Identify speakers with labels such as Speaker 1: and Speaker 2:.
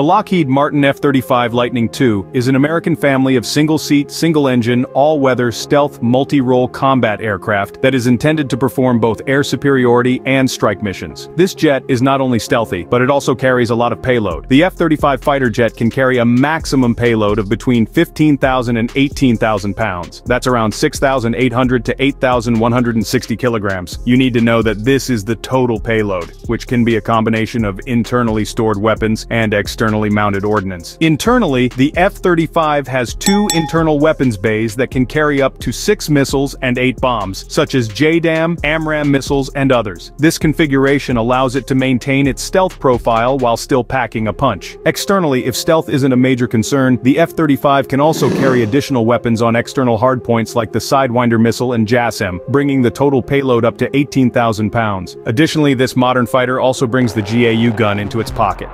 Speaker 1: The Lockheed Martin F-35 Lightning II is an American family of single-seat, single-engine, all-weather stealth multi-role combat aircraft that is intended to perform both air superiority and strike missions. This jet is not only stealthy, but it also carries a lot of payload. The F-35 fighter jet can carry a maximum payload of between 15,000 and 18,000 pounds. That's around 6,800 to 8,160 kilograms. You need to know that this is the total payload, which can be a combination of internally stored weapons and externally mounted ordnance. Internally, the F-35 has two internal weapons bays that can carry up to six missiles and eight bombs, such as JDAM, AMRAAM missiles, and others. This configuration allows it to maintain its stealth profile while still packing a punch. Externally, if stealth isn't a major concern, the F-35 can also carry additional weapons on external hardpoints like the Sidewinder missile and JASSM, bringing the total payload up to 18,000 pounds. Additionally, this modern fighter also brings the GAU gun into its pocket.